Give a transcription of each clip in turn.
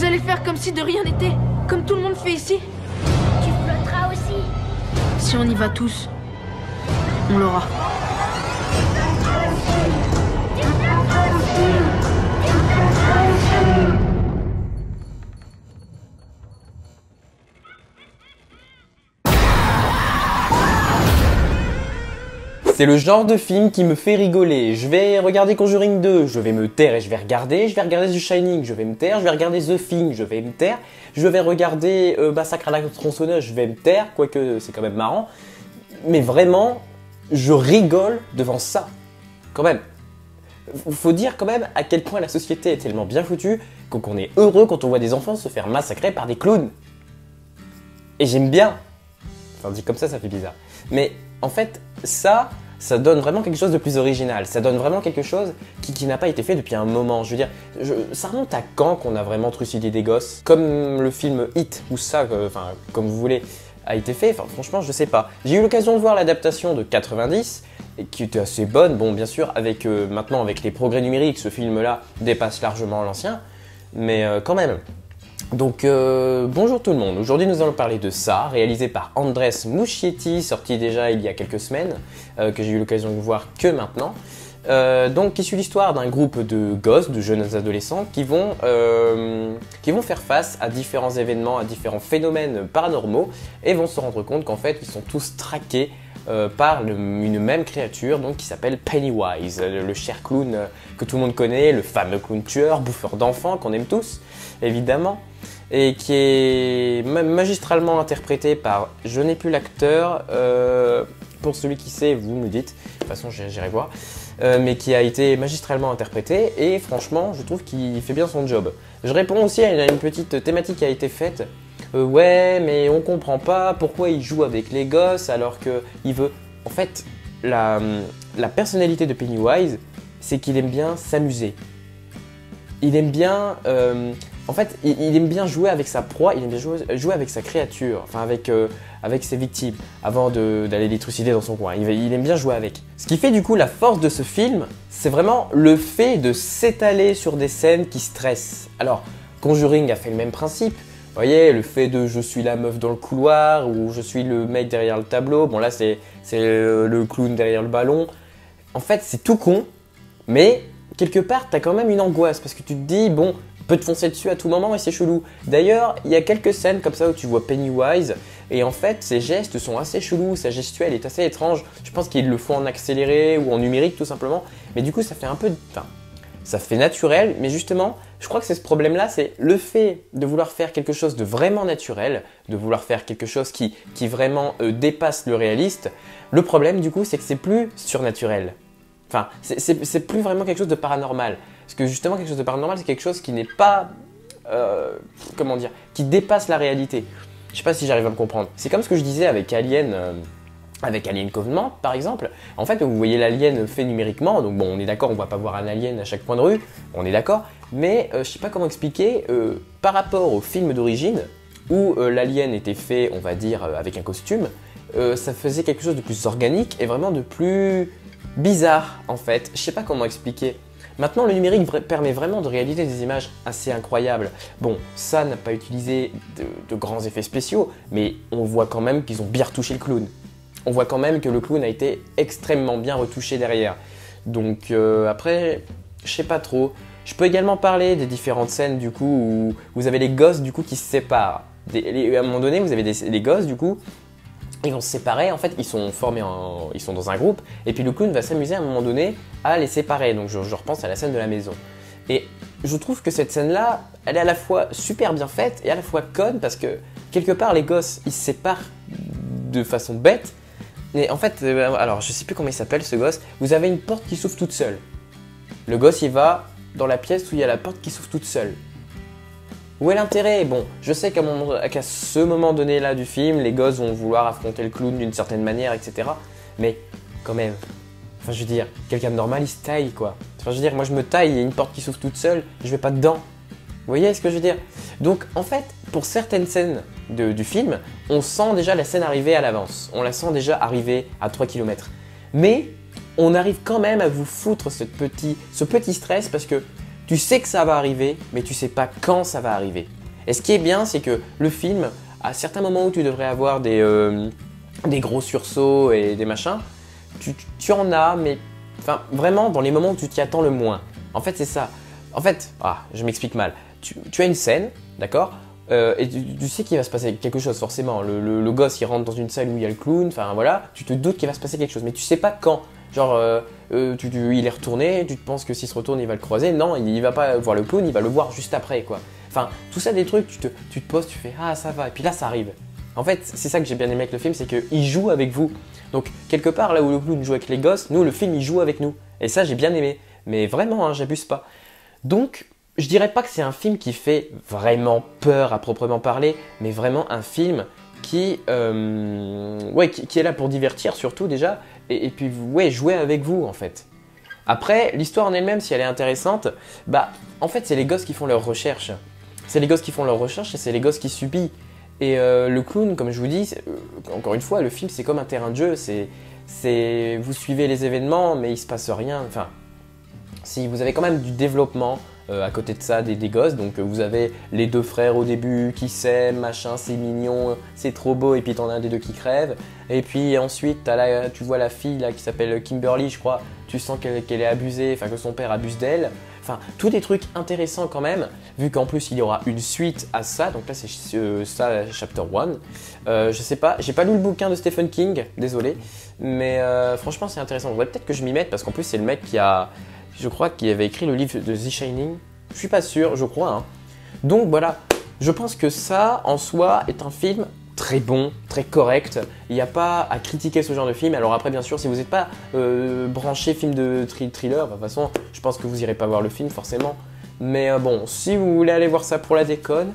Vous allez faire comme si de rien n'était, comme tout le monde fait ici. Tu flotteras aussi. Si on y va tous, on l'aura. C'est le genre de film qui me fait rigoler. Je vais regarder Conjuring 2, je vais me taire et je vais regarder. Je vais regarder The Shining, je vais me taire. Je vais regarder The Thing, je vais me taire. Je vais regarder euh, Massacre à la tronçonneuse, je vais me taire, quoique c'est quand même marrant. Mais vraiment, je rigole devant ça. Quand même. Faut dire quand même à quel point la société est tellement bien foutue qu'on est heureux quand on voit des enfants se faire massacrer par des clowns. Et j'aime bien. Enfin, dit comme ça, ça fait bizarre. Mais en fait, ça, ça donne vraiment quelque chose de plus original. Ça donne vraiment quelque chose qui, n'a pas été fait depuis un moment. Je veux dire, ça remonte à quand qu'on a vraiment trucidé des gosses? Comme le film Hit, ou ça, euh, enfin, comme vous voulez, a été fait. Enfin, franchement, je sais pas. J'ai eu l'occasion de voir l'adaptation de 90, et qui était assez bonne. Bon, bien sûr, avec euh, maintenant, avec les progrès numériques, ce film-là dépasse largement l'ancien. Mais euh, quand même, donc euh, bonjour tout le monde, aujourd'hui nous allons parler de ça, réalisé par Andres Muschietti, sorti déjà il y a quelques semaines, euh, que j'ai eu l'occasion de voir que maintenant. Euh, donc qui suit l'histoire d'un groupe de gosses, de jeunes adolescents qui vont, qui vont faire face à différents événements, à différents phénomènes paranormaux et vont se rendre compte qu'en fait ils sont tous traqués par une même créature donc qui s'appelle Pennywise, le cher clown que tout le monde connaît, le fameux clown tueur, bouffeur d'enfants qu'on aime tous évidemment et qui est magistralement interprété par, je n'ai plus l'acteur, euh, pour celui qui sait, vous me dites, de toute façon j'irai voir, euh, mais qui a été magistralement interprété et franchement je trouve qu'il fait bien son job. Je réponds aussi à une petite thématique qui a été faite, euh, ouais mais on comprend pas pourquoi il joue avec les gosses alors qu'il veut... En fait, la personnalité de Pennywise, c'est qu'il aime bien s'amuser. Il aime bien en fait, il, aime bien jouer avec sa proie, il aime bien jouer, avec sa créature, enfin avec, euh, ses victimes, avant d'aller les trucider dans son coin. Il, il, aime bien jouer avec. Ce qui fait du coup la force de ce film, c'est vraiment le fait de s'étaler sur des scènes qui stressent. Alors, Conjuring a fait le même principe. Vous voyez, le fait de je suis la meuf dans le couloir ou je suis le mec derrière le tableau. Bon là, c'est le clown derrière le ballon. En fait, c'est tout con, mais quelque part, t'as quand même une angoisse parce que tu te dis, bon, peut te foncer dessus à tout moment et c'est chelou. D'ailleurs, il y a quelques scènes comme ça où tu vois Pennywise et en fait, ses gestes sont assez chelous, sa gestuelle est assez étrange. Je pense qu'il le font en accéléré ou en numérique tout simplement, mais du coup, ça fait un peu. Enfin, ça fait naturel, mais justement, je crois que c'est ce problème-là, c'est le fait de vouloir faire quelque chose de vraiment naturel, de vouloir faire quelque chose qui, qui vraiment euh, dépasse le réaliste. Le problème, du coup, c'est que c'est plus surnaturel. Enfin, c'est plus vraiment quelque chose de paranormal. Parce que justement, quelque chose de paranormal, c'est quelque chose qui n'est pas. Euh, comment dire Qui dépasse la réalité. Je sais pas si j'arrive à me comprendre. C'est comme ce que je disais avec Alien. Euh, avec Alien Covenant, par exemple, en fait, vous voyez l'alien fait numériquement, donc bon, on est d'accord, on va pas voir un alien à chaque coin de rue, on est d'accord, mais euh, je sais pas comment expliquer, par rapport au film d'origine, où l'alien était fait, on va dire, avec un costume, ça faisait quelque chose de plus organique et vraiment de plus bizarre, en fait. Je sais pas comment expliquer. Maintenant, le numérique permet vraiment de réaliser des images assez incroyables. Bon, ça n'a pas utilisé de, grands effets spéciaux, mais on voit quand même qu'ils ont bien retouché le clown. On voit quand même que le clown a été extrêmement bien retouché derrière. Donc euh, après, je sais pas trop. Je peux également parler des différentes scènes du coup où vous avez les gosses du coup qui se séparent. à un moment donné, vous avez des, les gosses du coup ils vont se séparer, en fait, ils sont formés en, ils sont dans un groupe, et puis le va s'amuser à un moment donné à les séparer. Donc je, repense à la scène de la maison. Et je trouve que cette scène-là, elle est à la fois super bien faite et à la fois conne parce que quelque part les gosses ils se séparent de façon bête. Et en fait, euh, alors je sais plus comment il s'appelle ce gosse. Vous avez une porte qui s'ouvre toute seule. Le gosse il va dans la pièce où il y a la porte qui s'ouvre toute seule. Où est l'intérêt? Bon, je sais qu'à ce moment donné-là du film, les gosses vont vouloir affronter le clown d'une certaine manière, etc. Mais quand même, enfin je veux dire, quelqu'un de normal, il se taille quoi. Enfin je veux dire, moi je me taille, il y a une porte qui s'ouvre toute seule, je vais pas dedans. Vous voyez ce que je veux dire? Donc en fait, pour certaines scènes du film, on sent déjà la scène arriver à l'avance. On la sent déjà arriver à 3 km. Mais on arrive quand même à vous foutre ce petit stress parce que Tu sais que ça va arriver, mais tu sais pas quand ça va arriver. Et ce qui est bien, c'est que le film, à certains moments où tu devrais avoir des, euh, gros sursauts et des machins, tu, en as, mais vraiment dans les moments où tu t'y attends le moins. En fait, c'est ça. En fait, ah, je m'explique mal. Tu, as une scène, d'accord euh, et tu, tu sais qu'il va se passer quelque chose forcément. Le, le- le gosse il rentre dans une salle où il y a le clown, enfin voilà, tu te doutes qu'il va se passer quelque chose, mais tu sais pas quand. Genre, euh, euh, tu, tu- il est retourné, tu te penses que s'il se retourne il va le croiser. Non, il, il va pas voir le clown, il va le voir juste après quoi. Enfin, tout ça des trucs, tu te, tu te poses, tu fais ah ça va, et puis là ça arrive. En fait, c'est ça que j'ai bien aimé avec le film, c'est qu'il joue avec vous. Donc quelque part là où le clown joue avec les gosses, nous le film il joue avec nous. Et ça j'ai bien aimé. Mais vraiment, hein, j'abuse pas. Donc, je dirais pas que c'est un film qui fait vraiment peur à proprement parler, mais vraiment un film qui, euh, ouais, qui, qui est là pour divertir surtout déjà, et, puis ouais, jouer avec vous en fait. Après, l'histoire en elle-même, si elle est intéressante, bah en fait c'est les gosses qui font leurs recherches. C'est les gosses qui font leurs recherches et c'est les gosses qui subissent. Et euh, le clown, comme je vous dis, euh, encore une fois, le film c'est comme un terrain de jeu, c'est, vous suivez les événements, mais il se passe rien. Enfin, si vous avez quand même du développement euh, à côté de ça des, des gosses, donc euh, vous avez les deux frères au début qui s'aiment, machin, c'est mignon, c'est trop beau, et puis t'en as un des deux qui crève, et puis ensuite tu vois la fille qui s'appelle Kimberly, je crois, tu sens qu'elle est abusée, enfin que son père abuse d'elle, enfin tous des trucs intéressants quand même, vu qu'en plus il y aura une suite à ça, donc là c'est euh, ça chapter 1. Euh, je sais pas, j'ai pas lu le bouquin de Stephen King, désolé, mais franchement c'est intéressant, il faudrait peut-être que je m'y mette parce qu'en plus c'est le mec qui a je crois qu'il avait écrit le livre de The Shining. Je suis pas sûr, je crois. hein. Donc voilà, je pense que ça, en soi, est un film très bon, très correct. Il n'y a pas à critiquer ce genre de film. Alors après, bien sûr, si vous n'êtes pas euh, branché film de thri- thriller, bah, de toute façon, je pense que vous irez pas voir le film forcément. Mais euh, bon, si vous voulez aller voir ça pour la déconne,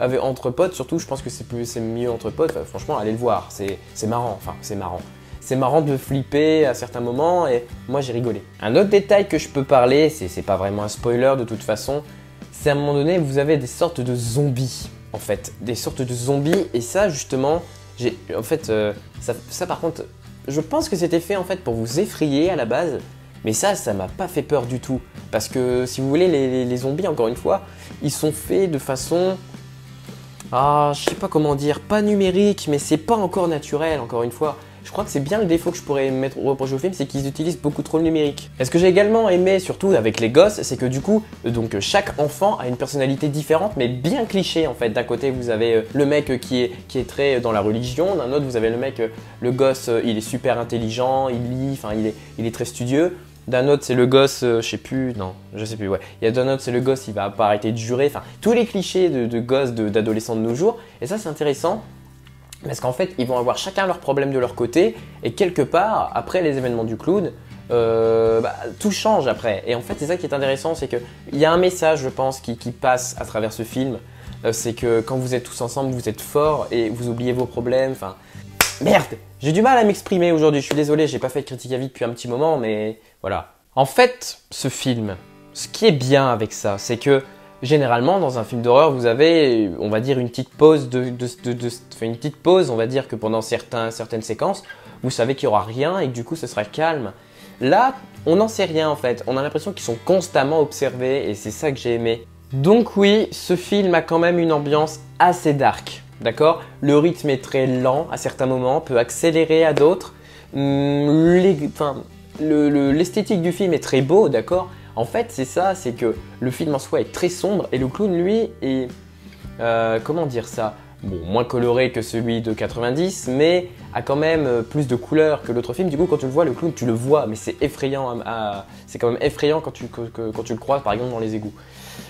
avec, entre potes, surtout, je pense que c'est mieux entre potes. Franchement, allez le voir. C'est marrant. Enfin, c'est marrant. C'est marrant de flipper à certains moments et moi j'ai rigolé. Un autre détail que je peux parler, c'est pas vraiment un spoiler de toute façon, c'est à un moment donné vous avez des sortes de zombies en fait, des sortes de zombies et ça justement, j'ai en fait euh, ça, par contre, je pense que c'était fait en fait pour vous effrayer à la base, mais ça ça m'a pas fait peur du tout parce que si vous voulez les, les- les zombies encore une fois, ils sont faits de façon ah, je sais pas comment dire, pas numérique, mais c'est pas encore naturel, encore une fois. Je crois que c'est bien le défaut que je pourrais mettre au reproche au film, c'est qu'ils utilisent beaucoup trop le numérique. Et ce que j'ai également aimé, surtout avec les gosses, c'est que du coup, donc chaque enfant a une personnalité différente, mais bien cliché en fait. D'un côté, vous avez euh, le mec euh, qui est, qui est très euh, dans la religion, d'un autre, vous avez le mec, le gosse, il est super intelligent, il lit, enfin, il est, il est très studieux. D'un autre, c'est le gosse, je sais plus, non, je sais plus, ouais. Il y a d'un autre, c'est le gosse, il va pas arrêter de jurer, enfin, tous les clichés de, gosses, d'adolescents de nos jours. Et ça, c'est intéressant. Parce qu'en fait, ils vont avoir chacun leurs problèmes de leur côté, et quelque part, après les événements du clown, euh, bah, tout change après. Et en fait, c'est ça qui est intéressant, c'est qu'il y a un message, je pense, qui, passe à travers ce film. Euh, c'est que quand vous êtes tous ensemble, vous êtes forts et vous oubliez vos problèmes. Enfin, merde, j'ai du mal à m'exprimer aujourd'hui. Je suis désolé, j'ai pas fait de critique à vie depuis un petit moment, mais voilà. En fait, ce film, ce qui est bien avec ça, c'est que généralement dans un film d'horreur, vous avez, on va dire, une petite pause une petite pause, on va dire que pendant certains, certaines séquences, vous savez qu'il y aura rien et que du coup, ce sera calme. Là, on n'en sait rien en fait. On a l'impression qu'ils sont constamment observés et c'est ça que j'ai aimé. Donc oui, ce film a quand même une ambiance assez dark. D'accord? Le rythme est très lent à certains moments, peut accélérer à d'autres. Hum, l'esthétique du film est très beau, d'accord? En fait, c'est ça, c'est que le film en soi est très sombre et le clown, lui, est. euh, comment dire ça? Bon, moins coloré que celui de 90, mais a quand même euh, plus de couleurs que l'autre film. Du coup, quand tu le vois, le clown, tu le vois, mais c'est effrayant. c'est quand même effrayant quand tu, que- tu le croises, par exemple, dans les égouts.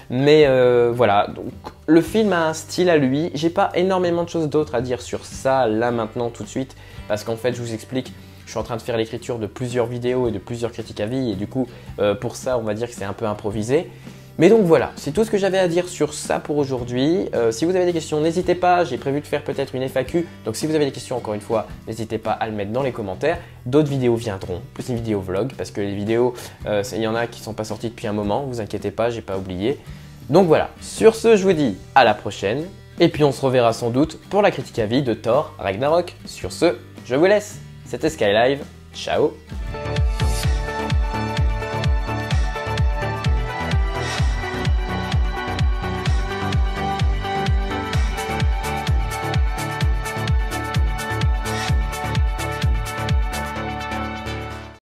Mais euh, voilà, donc le film a un style à lui. J'ai pas énormément de choses d'autres à dire sur ça là maintenant tout de suite parce qu'en fait je vous explique, je suis en train de faire l'écriture de plusieurs vidéos et de plusieurs critiques à vie et du coup euh, pour ça on va dire que c'est un peu improvisé. Mais donc voilà, c'est tout ce que j'avais à dire sur ça pour aujourd'hui. Euh, si vous avez des questions, n'hésitez pas. J'ai prévu de faire peut-être une FAQ. Donc si vous avez des questions, encore une fois, n'hésitez pas à le mettre dans les commentaires. D'autres vidéos viendront, plus une vidéo vlog, parce que les vidéos, euh, il y en a qui sont pas sorties depuis un moment. Vous inquiétez pas, j'ai pas oublié. Donc voilà, sur ce, je vous dis à la prochaine. Et puis on se reverra sans doute pour la critique à vie de Thor Ragnarok. Sur ce, je vous laisse. C'était Skylive. Ciao